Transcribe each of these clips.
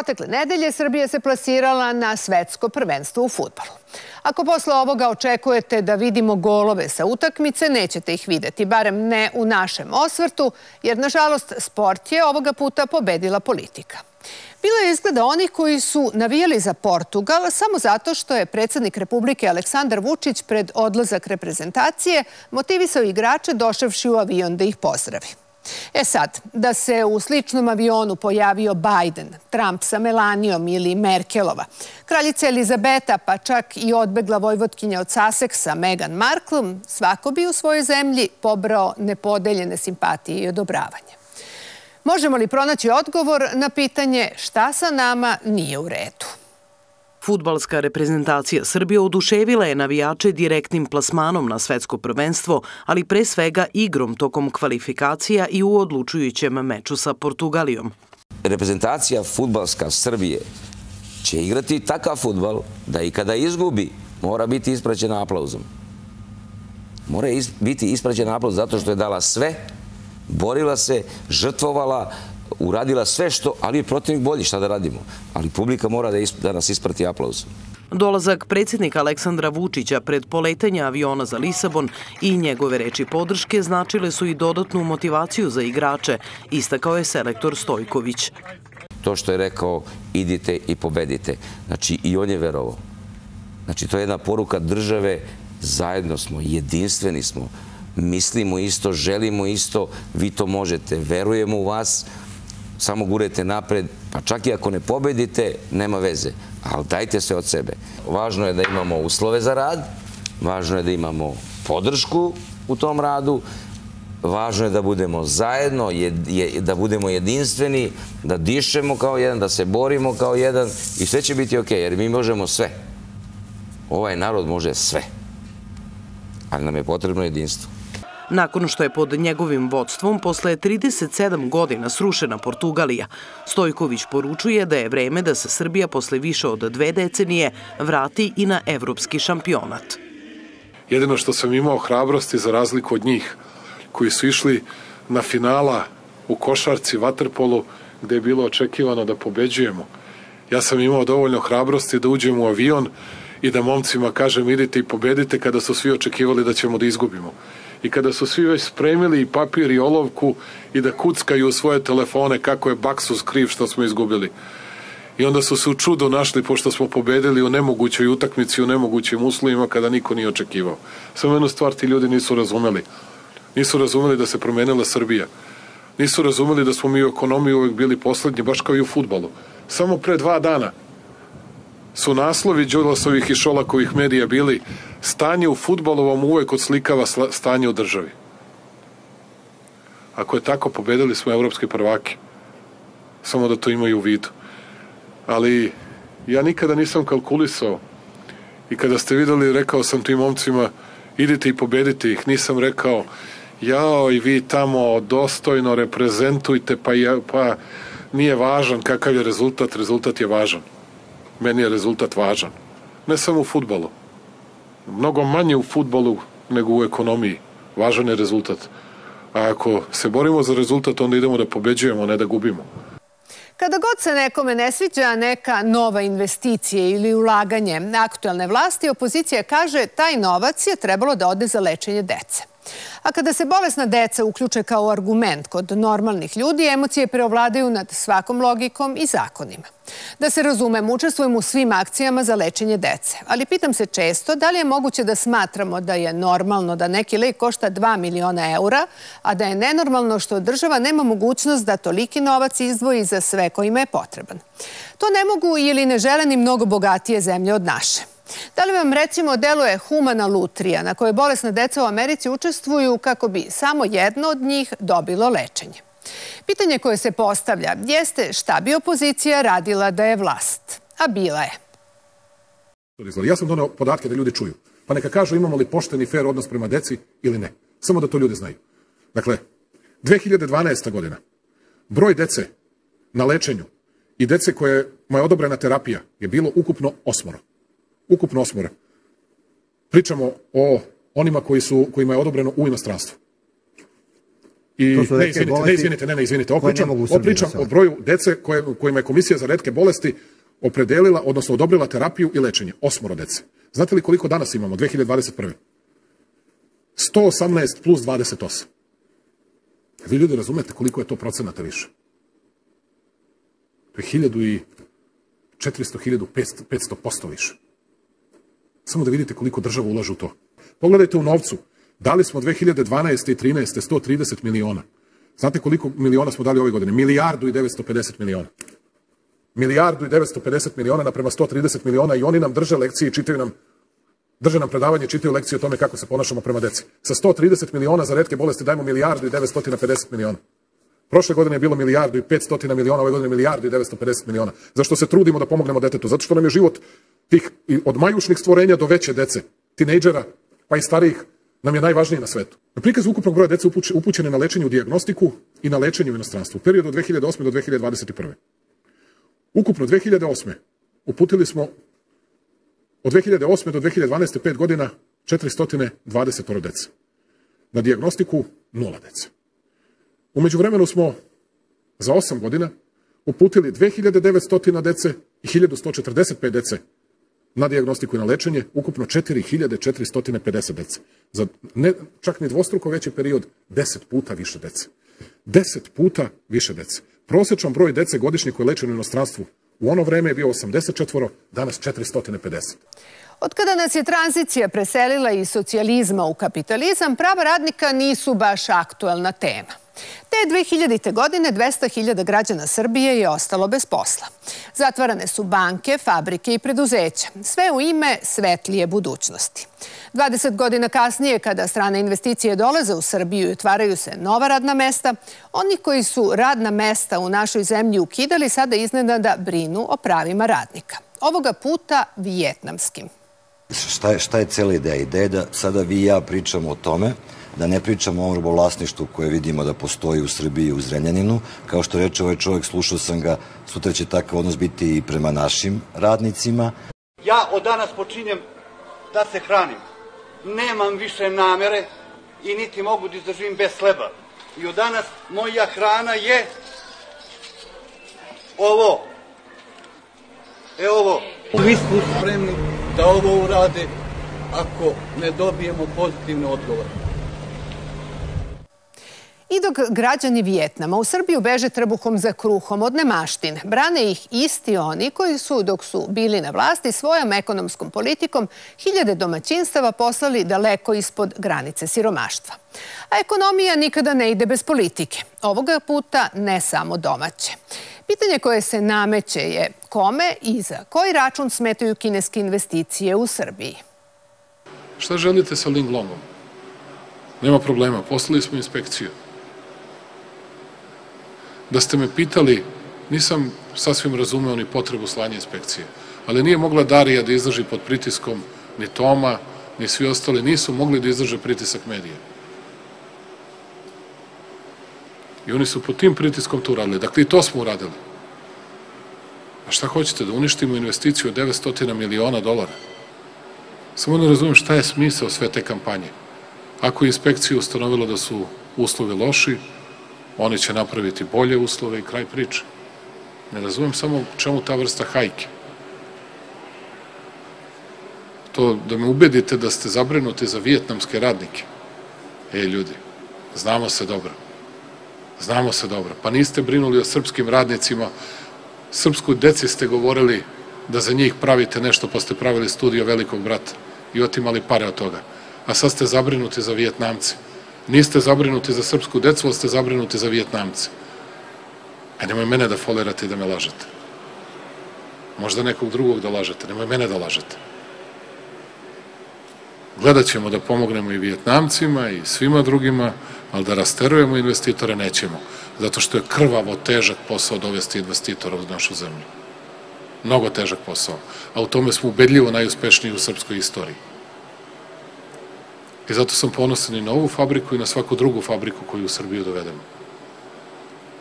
Protekle nedelje Srbija se plasirala na svetsko prvenstvo u futbolu. Ako posle ovoga očekujete da vidimo golove sa utakmice, nećete ih videti, barem ne u našem osvrtu, jer nažalost sport je ovoga puta pobedila politika. Bilo je izgleda onih koji su navijali za Portugal samo zato što je predsednik Republike Aleksandar Vučić pred odlazak reprezentacije motivisao igrače došavši u avion da ih pozdravi. E sad, da se u sličnom avionu pojavio Biden, Trump sa Melanijom ili Merkelova, kraljica Elizabeta, pa čak i odbegla vojvotkinja od Saseksa, Meghan Markle, svako bi u svojoj zemlji pobrao nepodeljene simpatije i odobravanje. Možemo li pronaći odgovor na pitanje šta sa nama nije u redu? Futbalska reprezentacija Srbije oduševila je navijače direktnim plasmanom na svetsko prvenstvo, ali pre svega igrom tokom kvalifikacija i u odlučujućem meču sa Portugalijom. Reprezentacija futbalska Srbije će igrati takav futbal da i kada izgubi mora biti ispraćena aplauzom. Mora biti ispraćena aplauz zato što je dala sve, borila se, žrtvovala, uradila sve što, ali je protivnik bolji, šta da radimo. Ali publika mora da, da nas isprati aplauz. Dolazak predsjednika Aleksandra Vučića pred poletanje aviona za Lisabon i njegove reči podrške značile su i dodatnu motivaciju za igrače, istakao je selektor Stojković. To što je rekao, idite i pobedite. Znači, i on je verovao. Znači, to je jedna poruka države, zajedno smo, jedinstveni smo, mislimo isto, želimo isto, vi to možete, verujemo u vas, samo gurete napred, pa čak i ako ne pobedite, nema veze, ali dajte se od sebe. Važno je da imamo uslove za rad, važno je da imamo podršku u tom radu, važno je da budemo zajedno, da budemo jedinstveni, da dišemo kao jedan, da se borimo kao jedan i sve će biti ok, jer mi možemo sve. Ovaj narod može sve, ali nam je potrebno jedinstvo. Nakon što je pod njegovim vodstvom posle 37 godina srušena Portugalija, Stojković poručuje da je vreme da se Srbija posle više od dve decenije vrati i na evropski šampionat. Jedino što sam imao hrabrosti za razliku od njih, koji su išli na finala u košarci, vaterpolu, gde je bilo očekivano da pobeđujemo. Ja sam imao dovoljno hrabrosti da uđem u avion i da momcima kažem idite i pobedite kada su svi očekivali da ćemo da izgubimo i kada su svi već spremili i papir i olovku i da kuckaju u svoje telefone kako je Baksus kriv što smo izgubili. I onda su se u čudo našli pošto smo pobedili u nemogućoj utakmici, u nemogućim uslovima kada niko nije očekivao. Samo jednu stvar ti ljudi nisu razumeli. Nisu razumeli da se promenila Srbija. Nisu razumeli da smo mi u ekonomiji uvek bili poslednji, baš kao i u futbolu. Samo pre dva dana su naslovi Đolasovih i Šolakovih medija bili stanje u futbolu vam uvek odslikava stanje u državi. Ako je tako, pobedili smo evropske prvake. Samo da to imaju u vidu. Ali ja nikada nisam kalkulisao i kada ste videli, rekao sam tim momcima, idite i pobedite ih. Nisam rekao, jao i vi tamo dostojno reprezentujte, pa, ja, pa nije važan kakav je rezultat, rezultat je važan. Meni je rezultat važan. Ne samo u futbolu mnogo manje u futbolu nego u ekonomiji. Važan je rezultat. A ako se borimo za rezultat, onda idemo da pobeđujemo, ne da gubimo. Kada god se nekome ne sviđa neka nova investicija ili ulaganje aktualne vlasti, opozicija kaže taj novac je trebalo da ode za lečenje dece. A kada se bolesna deca uključe kao argument kod normalnih ljudi, emocije preovladaju nad svakom logikom i zakonima. Da se razumem, učestvujem u svim akcijama za lečenje dece, ali pitam se često da li je moguće da smatramo da je normalno da neki lek košta 2 miliona eura, a da je nenormalno što država nema mogućnost da toliki novac izdvoji za sve kojima je potreban. To ne mogu ili ne žele ni mnogo bogatije zemlje od naše. Da li vam recimo deluje humana lutrija na kojoj bolesna deca u Americi učestvuju kako bi samo jedno od njih dobilo lečenje? Pitanje koje se postavlja jeste šta bi opozicija radila da je vlast, a bila je. Ja sam donao podatke da ljudi čuju. Pa neka kažu imamo li pošteni fair odnos prema deci ili ne. Samo da to ljudi znaju. Dakle, 2012. godina, broj dece na lečenju i dece koje je odobrena terapija je bilo ukupno osmoro ukupno osmora. Pričamo o onima koji su, kojima je odobreno u inostranstvu. I, to su ne, izvinite, ne, izvinite, ne, ne, izvinite. Opričam, opričam o broju dece koje, kojima je Komisija za redke bolesti opredelila, odnosno odobrila terapiju i lečenje. Osmoro dece. Znate li koliko danas imamo, 2021. 118 plus 28. Vi ljudi razumete koliko je to procenata više? To je 1000 i 400, 1500, 500 posto više. Samo da vidite koliko država ulaže u to. Pogledajte u novcu. Dali smo 2012. i 13. 130 miliona. Znate koliko miliona smo dali ove godine? Milijardu i 950 miliona. Milijardu i 950 miliona naprema 130 miliona i oni nam drže lekcije i čitaju nam drže nam predavanje, čitaju lekcije o tome kako se ponašamo prema deci. Sa 130 miliona za redke bolesti dajemo milijardu i 950 miliona. Prošle godine je bilo milijardu i 500 miliona, ove godine milijardu i 950 miliona. Zašto se trudimo da pomognemo detetu? Zato što nam je život tih od majušnih stvorenja do veće dece, tinejdžera, pa i starijih, nam je najvažniji na svetu. Na prikaz ukupnog broja dece upućene na lečenje u diagnostiku i na lečenje u inostranstvu u periodu od 2008. do 2021. Ukupno 2008. uputili smo od 2008. do 2012. 5 godina 420 dece. Na diagnostiku nula dece. Umeđu vremenu smo za 8 godina uputili 2900 dece i 1145 dece na diagnostiku i na lečenje, ukupno 4450 dece. Za ne, čak ni dvostruko veći period, 10 puta više dece. 10 puta više dece. Prosečan broj dece godišnje koje lečeno u inostranstvu u ono vreme je bio 84, danas 450. Od kada nas je tranzicija preselila iz socijalizma u kapitalizam, prava radnika nisu baš aktuelna tema. Te 2000. godine 200.000 građana Srbije je ostalo bez posla. Zatvarane su banke, fabrike i preduzeća. Sve u ime svetlije budućnosti. 20 godina kasnije, kada strane investicije dolaze u Srbiju i otvaraju se nova radna mesta, oni koji su radna mesta u našoj zemlji ukidali sada iznenada brinu o pravima radnika. Ovoga puta vijetnamskim. Šta je, šta je cela ideja? Ideja je da sada vi i ja pričamo o tome da ne pričamo o robovlasništvu koje vidimo da postoji u Srbiji i u Zrenjaninu. Kao što reče ovaj čovjek, slušao sam ga, sutra će takav odnos biti i prema našim radnicima. Ja od danas počinjem da se hranim. Nemam više namere i niti mogu da izdržim bez hleba. I od danas moja hrana je ovo. E ovo. Mi smo spremni da ovo urade ako ne dobijemo pozitivne odgovore. I dok građani Vijetnama u Srbiju beže trbuhom za kruhom od nemaštine, brane ih isti oni koji su, dok su bili na vlasti, svojom ekonomskom politikom hiljade domaćinstava poslali daleko ispod granice siromaštva. A ekonomija nikada ne ide bez politike. Ovoga puta ne samo domaće. Pitanje koje se nameće je kome i za koji račun smetaju kineske investicije u Srbiji. Šta želite sa Linglongom? Nema problema, poslali smo inspekciju. Da ste me pitali, nisam sasvim razumeo ni potrebu slanja inspekcije, ali nije mogla Darija da izdrži pod pritiskom ni Toma, ni svi ostali, nisu mogli da izdrže pritisak medija. I oni su pod tim pritiskom to uradili. Dakle, i to smo uradili. A šta hoćete, da uništimo investiciju od 900 miliona dolara? Samo ne razumijem šta je smisao sve te kampanje. Ako je inspekcija ustanovila da su uslovi loši, oni će napraviti bolje uslove i kraj priče. Ne razumem samo čemu ta vrsta hajke. To da me ubedite da ste zabrinuti za vijetnamske radnike. E, ljudi, znamo se dobro. Znamo se dobro. Pa niste brinuli o srpskim radnicima, srpskoj deci ste govorili da za njih pravite nešto, pa ste pravili studio velikog brata i otimali pare od toga. A sad ste zabrinuti za Vijetnamce. Niste zabrinuti za srpsku decu, ali ste zabrinuti za Vijetnamce. E nemoj mene da folirate i da me lažete. Možda nekog drugog da lažete, nemoj mene da lažete. Gledat ćemo da pomognemo i Vijetnamcima i svima drugima, ali da rasterujemo investitore nećemo, zato što je krvavo težak posao dovesti investitora u našu zemlju. Mnogo težak posao, a u tome smo ubedljivo najuspešniji u srpskoj istoriji. I zato sam ponosan i na ovu fabriku i na svaku drugu fabriku koju u Srbiju dovedemo.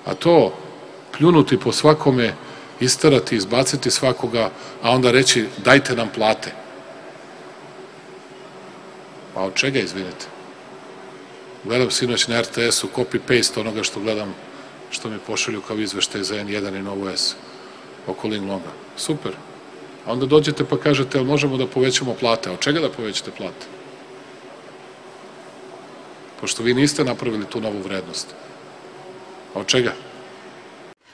A to, pljunuti po svakome, istarati, izbaciti svakoga, a onda reći dajte nam plate. Pa od čega, izvinite? Gledam sinoć na RTS-u copy-paste onoga što gledam, što mi pošalju kao izveštaj za N1 i Novo S oko Linglonga. Super. A onda dođete pa kažete, jel možemo da povećamo plate? Od čega da povećate plate? Pošto vi niste napravili tu novu vrednost. A od čega?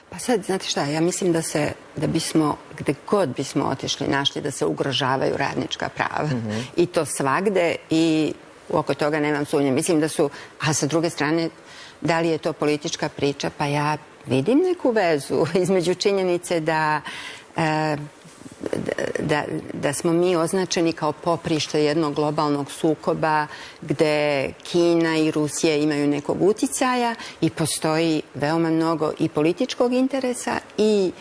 Pa sad, znate šta, ja mislim da se, da bismo, gde god bismo otišli, našli da se ugrožavaju radnička prava. Mm -hmm. I to svagde i oko toga nemam sumnje. Mislim da su, a sa druge strane, da li je to politička priča, pa ja vidim neku vezu između činjenice da e, da, da smo mi označeni kao poprište jednog globalnog sukoba gde Kina i Rusija imaju nekog uticaja i postoji veoma mnogo i političkog interesa i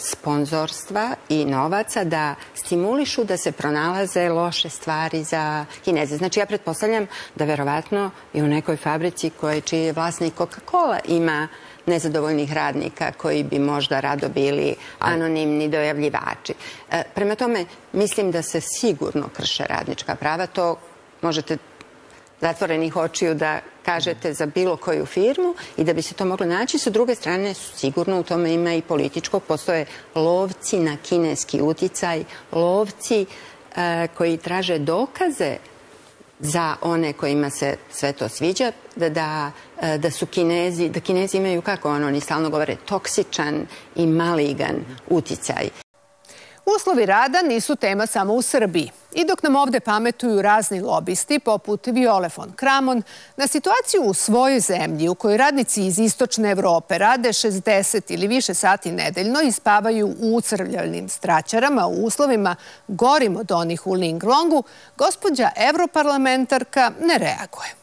sponzorstva i novaca da stimulišu da se pronalaze loše stvari za Kineze. Znači ja pretpostavljam da verovatno i u nekoj fabrici koje čiji je vlasnik Coca-Cola ima nezadovoljnih radnika koji bi možda rado bili anonimni dojavljivači. E, prema tome, mislim da se sigurno krše radnička prava. To možete zatvorenih očiju da kažete za bilo koju firmu i da bi se to moglo naći. Sa druge strane, sigurno u tome ima i političko. Postoje lovci na kineski uticaj, lovci e, koji traže dokaze za one kojima se sve to sviđa, da, da, da su kinezi, da kinezi imaju, kako ono, oni stalno govore, toksičan i maligan uticaj. Uslovi rada nisu tema samo u Srbiji. I dok nam ovde pametuju razni lobisti, poput Viole von Kramon, na situaciju u svojoj zemlji u kojoj radnici iz istočne Evrope rade 60 ili više sati nedeljno i spavaju u ucrvljanim straćarama u uslovima gorim od onih u Linglongu, gospođa evroparlamentarka ne reaguje.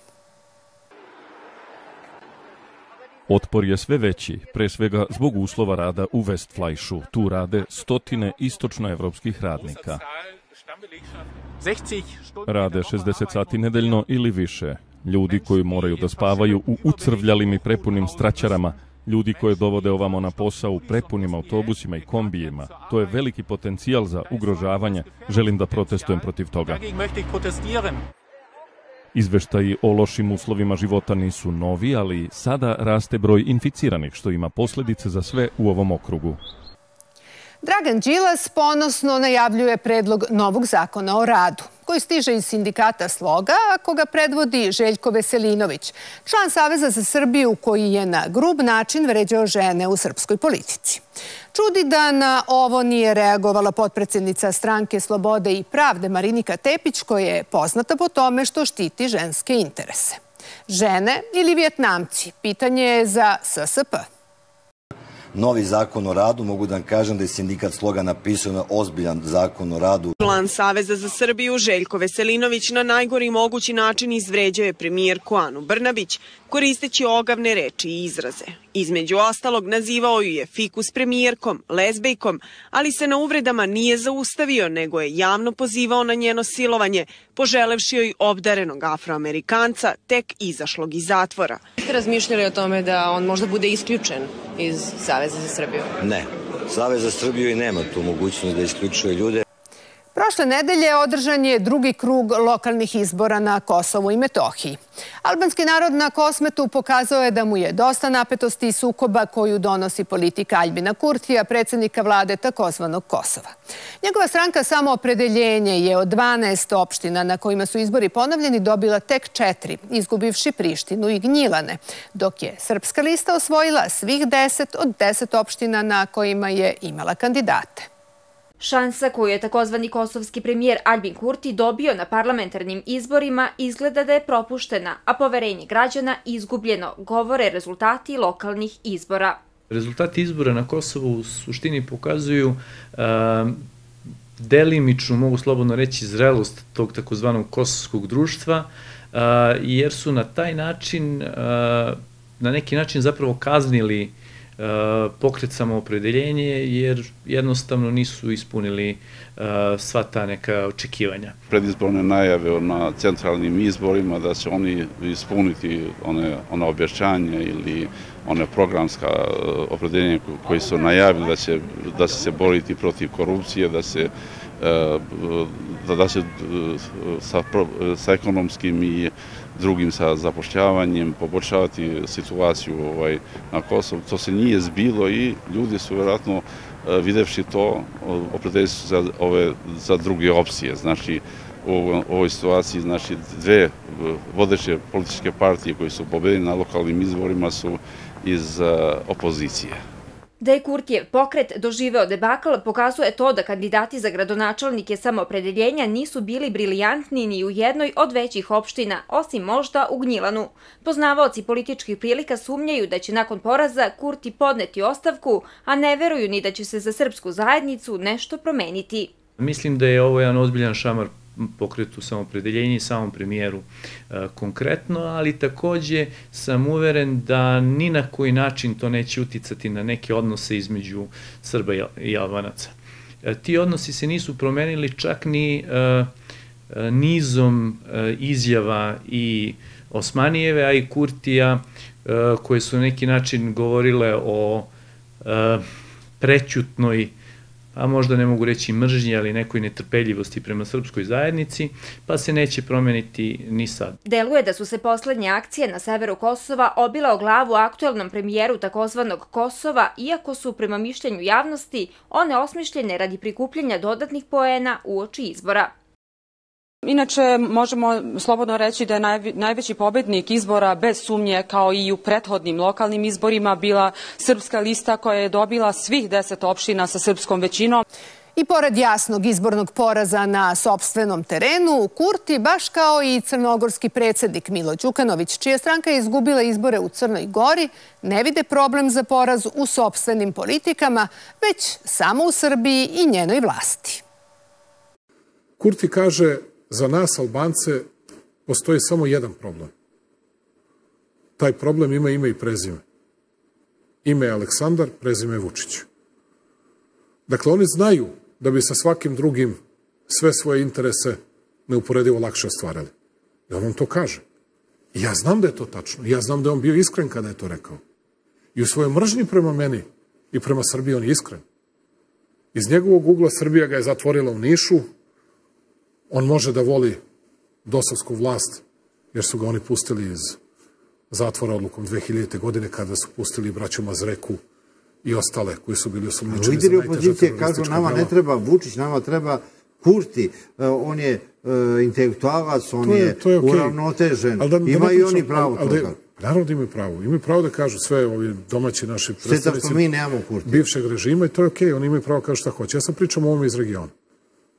Otpor je sve veći, pre svega zbog uslova rada u Westflajšu. Tu rade stotine istočnoevropskih radnika. Rade 60 sati nedeljno ili više. Ljudi koji moraju da spavaju u ucrvljalim i prepunim straćarama, ljudi koje dovode ovamo na posao u prepunim autobusima i kombijima. To je veliki potencijal za ugrožavanje. Želim da protestujem protiv toga. Izveštaji o lošim uslovima života nisu novi, ali sada raste broj inficiranih, što ima posledice za sve u ovom okrugu. Dragan Đilas ponosno najavljuje predlog novog zakona o radu, koji stiže iz sindikata Sloga, a koga predvodi Željko Veselinović, član Saveza za Srbiju koji je na grub način vređao žene u srpskoj politici. Čudi da na ovo nije reagovala potpredsednica stranke Slobode i pravde Marinika Tepić, koja je poznata po tome što štiti ženske interese. Žene ili vjetnamci? Pitanje je za SSP novi zakon o radu, mogu da vam kažem da je sindikat sloga napisao na ozbiljan zakon o radu. Član Saveza za Srbiju Željko Veselinović na najgori mogući način izvređao je premijerku Anu Brnabić, koristeći ogavne reči i izraze. Između ostalog nazivao ju je fikus premijerkom, lezbejkom, ali se na uvredama nije zaustavio, nego je javno pozivao na njeno silovanje, poželevši joj obdarenog afroamerikanca, tek izašlog iz zatvora. Ste razmišljali o tome da on možda bude isključen iz Saveza za Srbiju? Ne. Savez za Srbiju i nema tu mogućnost da isključuje ljude. Prošle nedelje održan je drugi krug lokalnih izbora na Kosovu i Metohiji. Albanski narod na Kosmetu pokazao je da mu je dosta napetosti i sukoba koju donosi politika Aljbina Kurtija, predsednika vlade takozvanog Kosova. Njegova stranka Samoopredeljenje je od 12 opština na kojima su izbori ponovljeni dobila tek četiri, izgubivši Prištinu i Gnjilane, dok je Srpska lista osvojila svih 10 od 10 opština na kojima je imala kandidate. Šansa koju je takozvani kosovski premijer Albin Kurti dobio na parlamentarnim izborima izgleda da je propuštena, a poverenje građana izgubljeno, govore rezultati lokalnih izbora. Rezultati izbora na Kosovu u suštini pokazuju uh, delimičnu, mogu slobodno reći, zrelost tog takozvanog kosovskog društva, uh, jer su na taj način, uh, na neki način zapravo kaznili pokret samoopredeljenje jer jednostavno nisu ispunili uh, sva ta neka očekivanja. Predizborne najave na centralnim izborima da će oni ispuniti one, one ili one programska uh, opredeljenja koji su najavili da će, da će se boriti protiv korupcije, da se uh, da, da će sa, sa ekonomskim i drugim sa zapošljavanjem, poboljšavati situaciju ovaj, na Kosovu. To se nije zbilo i ljudi su vjerojatno videvši to opredelili su za, ove, za druge opcije. Znači, u ovoj situaciji, znači, dve vodeće političke partije koji su pobedili na lokalnim izborima su iz opozicije. Da je Kurtijev pokret doživeo debakl pokazuje to da kandidati za gradonačelnike samoopredeljenja nisu bili briljantni ni u jednoj od većih opština, osim možda u Gnjilanu. Poznavaoci političkih prilika sumnjaju da će nakon poraza Kurti podneti ostavku, a ne veruju ni da će se za srpsku zajednicu nešto promeniti. Mislim da je ovo jedan ozbiljan šamar pokretu samopredeljenja i samom premijeru e, konkretno, ali takođe sam uveren da ni na koji način to neće uticati na neke odnose između Srba i Albanaca. E, ti odnosi se nisu promenili čak ni e, nizom izjava i Osmanijeve, a i Kurtija, koje su na neki način govorile o prećutnoj a možda ne mogu reći mržnje, ali nekoj netrpeljivosti prema srpskoj zajednici, pa se neće promeniti ni sad. Deluje da su se poslednje akcije na severu Kosova obila o glavu aktuelnom premijeru takozvanog Kosova, iako su prema mišljenju javnosti one osmišljene radi prikupljanja dodatnih poena u oči izbora. Inače, možemo slobodno reći da je najveći pobednik izbora bez sumnje kao i u prethodnim lokalnim izborima bila srpska lista koja je dobila svih deset opština sa srpskom većinom. I pored jasnog izbornog poraza na sobstvenom terenu, Kurti, baš kao i crnogorski predsednik Milo Đukanović, čija stranka je izgubila izbore u Crnoj Gori, ne vide problem za poraz u sobstvenim politikama, već samo u Srbiji i njenoj vlasti. Kurti kaže za nas Albance postoji samo jedan problem. Taj problem ima ime i prezime. Ime je Aleksandar, prezime je Vučić. Dakle, oni znaju da bi sa svakim drugim sve svoje interese neuporedivo lakše ostvarili. I on vam to kaže. I ja znam da je to tačno. Ja znam da je on bio iskren kada je to rekao. I u svojoj mržnji prema meni i prema Srbiji on je iskren. Iz njegovog ugla Srbija ga je zatvorila u Nišu, On može da voli dosovsku vlast, jer su ga oni pustili iz zatvora odlukom 2000. godine, kada su pustili braću Mazreku i ostale koji su bili osumnjičeni Lideri opozicije kažu nama ne treba Vučić, nama treba Kurti, e, on je uh, intelektualac, on to je, to je okay. uravnotežen. Da, da Ima i oni pravo ali, toga. Naravno da imaju pravo. Imaju pravo da kažu sve ovi domaći naši predstavnici mi nemamo Kurti. bivšeg režima i to je okej, okay. oni imaju pravo da kažu šta hoće. Ja sam pričam o ovom iz regiona.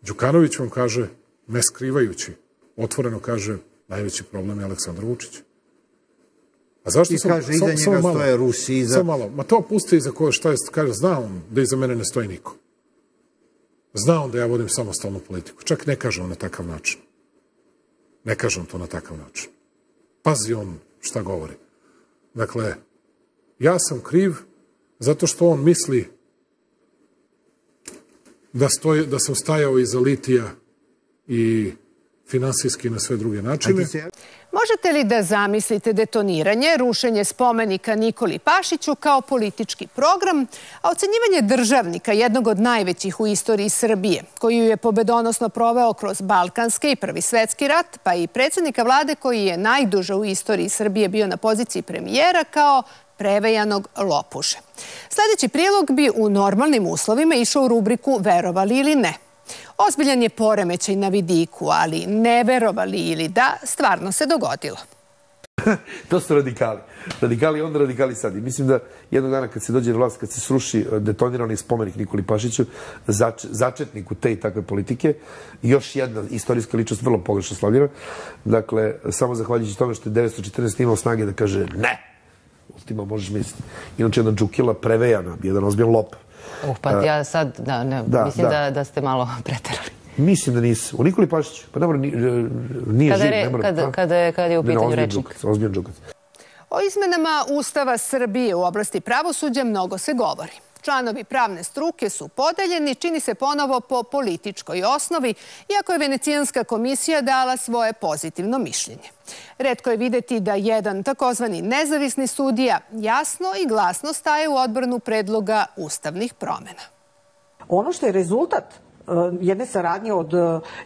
Đukanović vam kaže ne skrivajući, otvoreno kaže najveći problem je Aleksandar Vučić. A zašto I sam, kaže, iza sam, njega stoje Rusi, iza... Samo malo, ma to pusti iza koje šta je, kaže, zna on da iza mene ne stoji niko. Zna on da ja vodim samostalnu politiku. Čak ne kaže on na takav način. Ne kaže on to na takav način. Pazi on šta govori. Dakle, ja sam kriv zato što on misli da, stoji, da sam stajao iza litija i finansijski na sve druge načine. Možete li da zamislite detoniranje, rušenje spomenika Nikoli Pašiću kao politički program, a ocenjivanje državnika, jednog od najvećih u istoriji Srbije, koju je pobedonosno proveo kroz Balkanski i Prvi svetski rat, pa i predsednika vlade koji je najduže u istoriji Srbije bio na poziciji premijera kao prevejanog lopuže. Sledeći prilog bi u normalnim uslovima išao u rubriku Verovali ili ne – Ozbiljan je poremećaj na vidiku, ali ne verovali ili da, stvarno se dogodilo. to su radikali. Radikali onda, radikali sad. I mislim da jednog dana kad se dođe na vlast, kad se sruši e, detonirani spomenik Nikoli Pašiću, zač, začetniku te i takve politike, još jedna istorijska ličnost vrlo pogrešno slavljena. Dakle, samo zahvaljujući tome što je 914 imao snage da kaže ne. Ultima možeš misliti. Inače, jedna džukila prevejana, jedan ozbiljan lop Uh, pa ja sad, da, ne, da, mislim da. da, da ste malo preterali. Mislim da nisu. U Nikoli Pašiću, pa dobro, nije, nije kada živ. Re, ne mora, kada, kada, je, kada je u pitanju rečnik. Ozbiljan džukac. O izmenama Ustava Srbije u oblasti pravosuđa mnogo se govori. Članovi pravne struke su podeljeni, čini se ponovo po političkoj osnovi, iako je Venecijanska komisija dala svoje pozitivno mišljenje. Redko je videti da jedan takozvani nezavisni sudija jasno i glasno staje u odbranu predloga ustavnih promena. Ono što je rezultat jedne saradnje od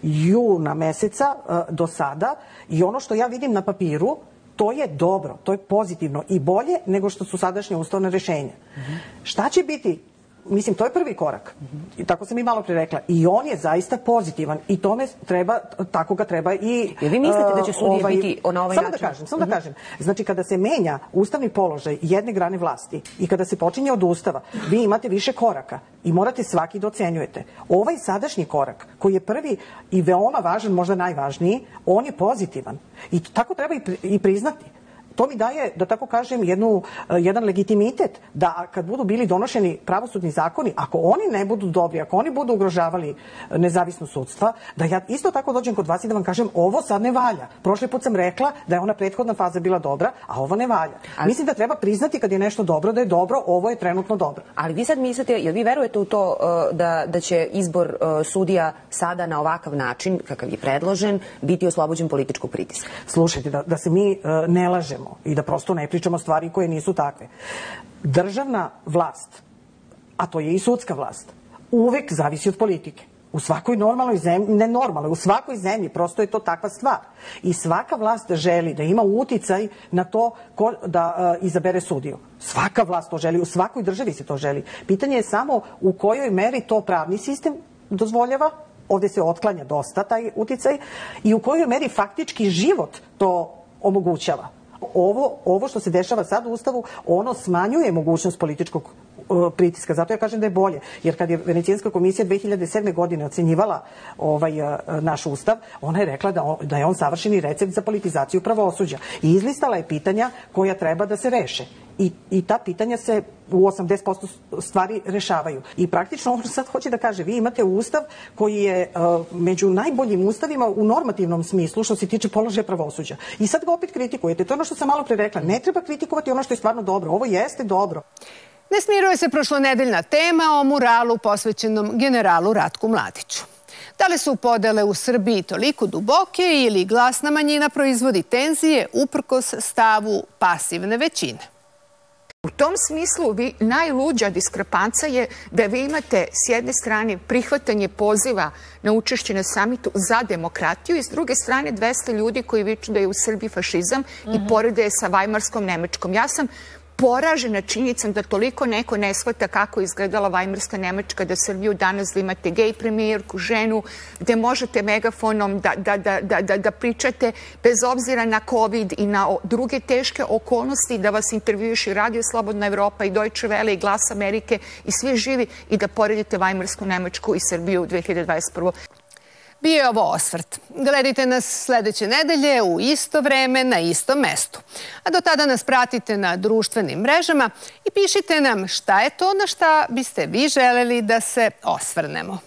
juna meseca do sada i ono što ja vidim na papiru to je dobro, to je pozitivno i bolje nego što su sadašnje ustavne rešenja. Mm -hmm. Šta će biti Mislim, to je prvi korak. I tako sam i malo pre rekla. I on je zaista pozitivan. I tome treba, tako ga treba i... Jel vi mislite da će sudije ovaj, biti na ovaj samo način? Da kažem, samo da kažem. Znači, kada se menja ustavni položaj jedne grane vlasti i kada se počinje od ustava, vi imate više koraka i morate svaki da ocenjujete. Ovaj sadašnji korak, koji je prvi i veoma važan, možda najvažniji, on je pozitivan. I tako treba i priznati to mi daje, da tako kažem, jednu, eh, jedan legitimitet da kad budu bili donošeni pravosudni zakoni, ako oni ne budu dobri, ako oni budu ugrožavali eh, nezavisno sudstva, da ja isto tako dođem kod vas i da vam kažem ovo sad ne valja. Prošli put sam rekla da je ona prethodna faza bila dobra, a ovo ne valja. Ali, Mislim da treba priznati kad je nešto dobro, da je dobro, ovo je trenutno dobro. Ali vi sad mislite, jel vi verujete u to uh, da, da će izbor sudija sada na ovakav način, kakav je predložen, biti oslobođen političkog pritiska? Slušajte, da, da se mi ne lažemo pričamo i da prosto ne pričamo stvari koje nisu takve. Državna vlast, a to je i sudska vlast, uvek zavisi od politike. U svakoj normalnoj zemlji, ne normalnoj, u svakoj zemlji prosto je to takva stvar. I svaka vlast želi da ima uticaj na to ko, da uh, izabere sudiju. Svaka vlast to želi, u svakoj državi se to želi. Pitanje je samo u kojoj meri to pravni sistem dozvoljava, ovde se otklanja dosta taj uticaj, i u kojoj meri faktički život to omogućava ovo, ovo što se dešava sad u Ustavu, ono smanjuje mogućnost političkog pritiska. Zato ja kažem da je bolje. Jer kad je Venecijanska komisija 2007. godine ocenjivala ovaj naš ustav, ona je rekla da, on, da je on savršeni recept za politizaciju pravosuđa. I izlistala je pitanja koja treba da se reše. I, i ta pitanja se u 80% stvari rešavaju. I praktično ono sad hoće da kaže, vi imate ustav koji je uh, među najboljim ustavima u normativnom smislu što se tiče položaja pravosuđa. I sad ga opet kritikujete. To je ono što sam malo pre rekla. Ne treba kritikovati ono što je stvarno dobro. Ovo jeste dobro. Ne smiruje se prošlonedeljna tema o muralu posvećenom generalu Ratku Mladiću. Da li su podele u Srbiji toliko duboke ili glasna manjina proizvodi tenzije uprkos stavu pasivne većine? U tom smislu vi, najluđa diskrepanca je da vi imate s jedne strane prihvatanje poziva na učešće na samitu za demokratiju i s druge strane 200 ljudi koji viču da je u Srbiji fašizam mm -hmm. i mhm. porede sa Vajmarskom Nemečkom. Ja sam poražena činjenicom da toliko neko ne shvata kako je izgledala Vajmarska Nemačka, da Srbiju danas da imate gej premijerku, ženu, gde možete megafonom da, da, da, da, da, da pričate bez obzira na COVID i na druge teške okolnosti, da vas intervjuši Radio Slobodna Evropa i Deutsche Welle i Glas Amerike i svi živi i da poredite Vajmarsku Nemačku i Srbiju u 2021. Bio je ovo osvrt. Gledajte nas sledeće nedelje u isto vreme na istom mestu. A do tada nas pratite na društvenim mrežama i pišite nam šta je to na šta biste vi želeli da se osvrnemo.